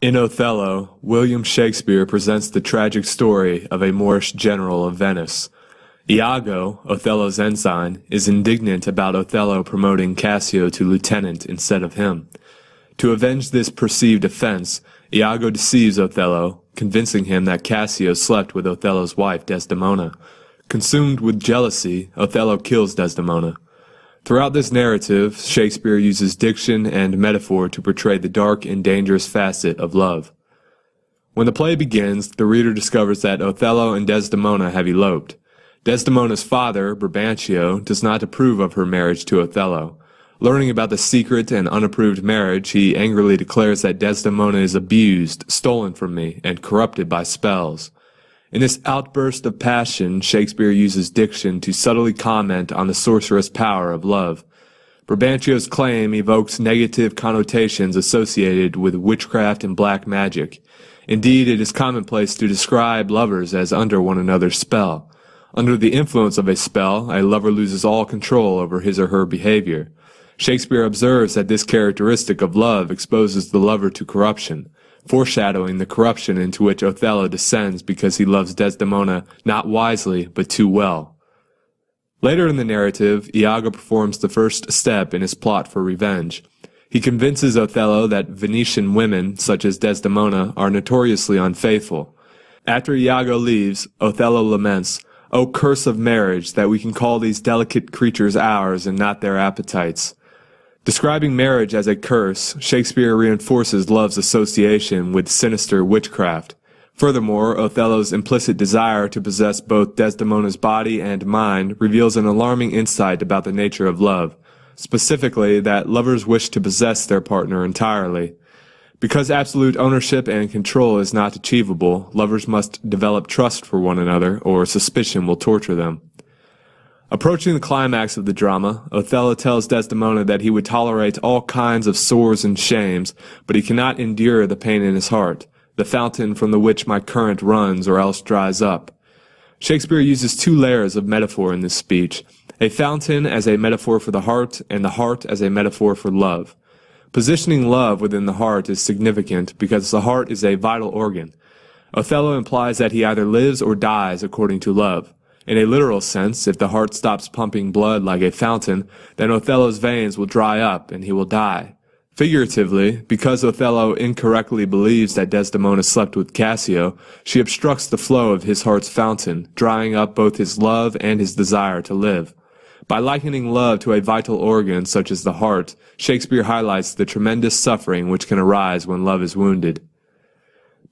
In Othello, William Shakespeare presents the tragic story of a Moorish general of Venice. Iago, Othello's ensign, is indignant about Othello promoting Cassio to lieutenant instead of him. To avenge this perceived offense, Iago deceives Othello, convincing him that Cassio slept with Othello's wife Desdemona. Consumed with jealousy, Othello kills Desdemona. Throughout this narrative, Shakespeare uses diction and metaphor to portray the dark and dangerous facet of love. When the play begins, the reader discovers that Othello and Desdemona have eloped. Desdemona's father, Brabantio, does not approve of her marriage to Othello. Learning about the secret and unapproved marriage, he angrily declares that Desdemona is abused, stolen from me, and corrupted by spells. In this outburst of passion, Shakespeare uses diction to subtly comment on the sorcerous power of love. Brabantio's claim evokes negative connotations associated with witchcraft and black magic. Indeed, it is commonplace to describe lovers as under one another's spell. Under the influence of a spell, a lover loses all control over his or her behavior. Shakespeare observes that this characteristic of love exposes the lover to corruption foreshadowing the corruption into which Othello descends because he loves Desdemona not wisely, but too well. Later in the narrative, Iago performs the first step in his plot for revenge. He convinces Othello that Venetian women, such as Desdemona, are notoriously unfaithful. After Iago leaves, Othello laments, O curse of marriage, that we can call these delicate creatures ours and not their appetites. Describing marriage as a curse, Shakespeare reinforces love's association with sinister witchcraft. Furthermore, Othello's implicit desire to possess both Desdemona's body and mind reveals an alarming insight about the nature of love, specifically that lovers wish to possess their partner entirely. Because absolute ownership and control is not achievable, lovers must develop trust for one another or suspicion will torture them. Approaching the climax of the drama, Othello tells Desdemona that he would tolerate all kinds of sores and shames, but he cannot endure the pain in his heart, the fountain from the which my current runs or else dries up. Shakespeare uses two layers of metaphor in this speech, a fountain as a metaphor for the heart and the heart as a metaphor for love. Positioning love within the heart is significant because the heart is a vital organ. Othello implies that he either lives or dies according to love. In a literal sense, if the heart stops pumping blood like a fountain, then Othello's veins will dry up and he will die. Figuratively, because Othello incorrectly believes that Desdemona slept with Cassio, she obstructs the flow of his heart's fountain, drying up both his love and his desire to live. By likening love to a vital organ such as the heart, Shakespeare highlights the tremendous suffering which can arise when love is wounded.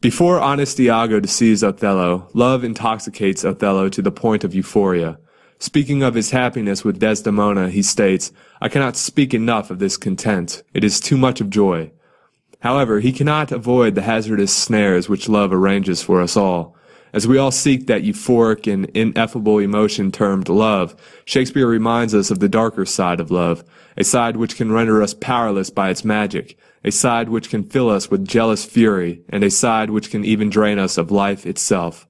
Before honest Iago deceives Othello, love intoxicates Othello to the point of euphoria. Speaking of his happiness with Desdemona, he states, I cannot speak enough of this content. It is too much of joy. However, he cannot avoid the hazardous snares which love arranges for us all. As we all seek that euphoric and ineffable emotion termed love, Shakespeare reminds us of the darker side of love, a side which can render us powerless by its magic, a side which can fill us with jealous fury, and a side which can even drain us of life itself.